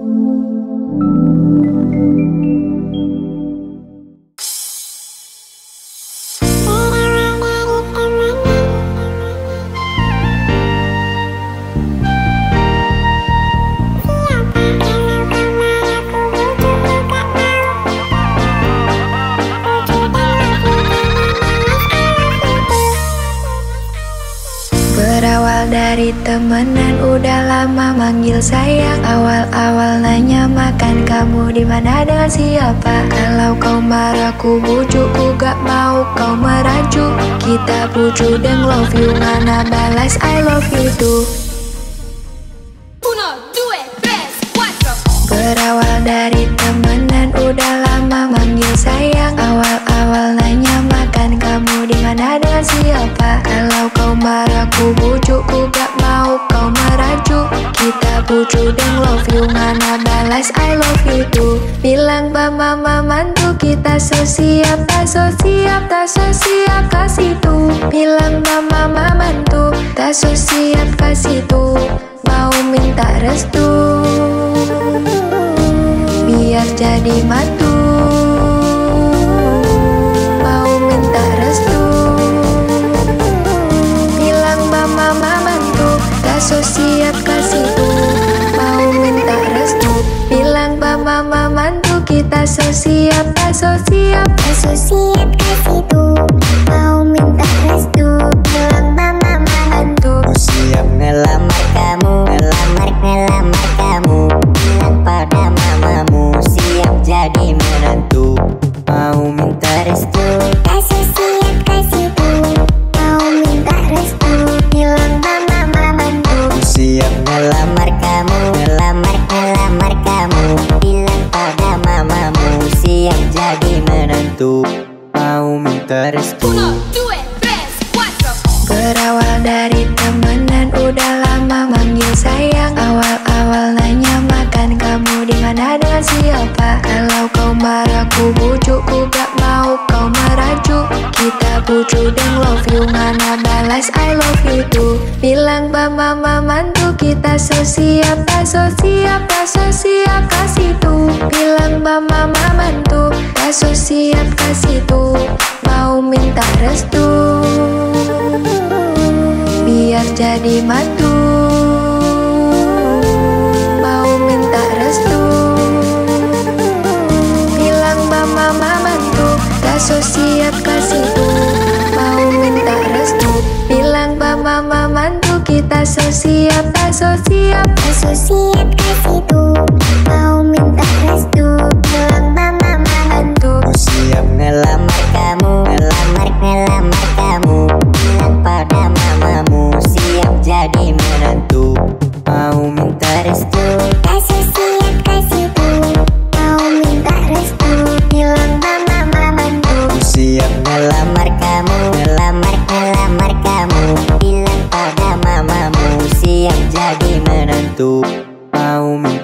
Thank you. Dari temenan udah lama manggil sayang. Awal-awal nanya makan kamu di mana dengan siapa? Kalau kau marah ku bujuk ku gak mau kau merajuk. Kita bujuk dan love you mana balas I love you too. Berawal dari mana dengan siapa? Kalau kau marah ku bujuk ku gak mau kau merajuk. Kita bujuk dan love you mana balas I love you too Bilang mama mantu kita so siap tak so siap tak so siap kasih tuh Bilang mama mantu tak so siap kasih tuh Mau minta restu. Biar jadi mantu siap Tak so siap Tak so siap kasih tuh Mau minta restu Bilang mama mantu Siap ngelamar kamu Ngelamar, ngelamar kamu. Bilang pada mamamu Siap jadi Berawal dari temenan udah lama manggil sayang. Awal-awal nanya makan kamu di mana dengan siapa? Kalau kau marah ku bujuk ku gak mau kau merajuk. Kita bujuk dan love you mana balas I love you too Bilang mama mantu kita so siap so siap so siap kasih tuh Bilang mama mantu so siap kasih tuh Mau minta restu. Biar jadi mantu Mau minta restu. Bilang mama mantu Tak so siap kasih tuh Mau minta restu. Bilang mama mantu Kita so siap so siap so siap eres tú, aún me.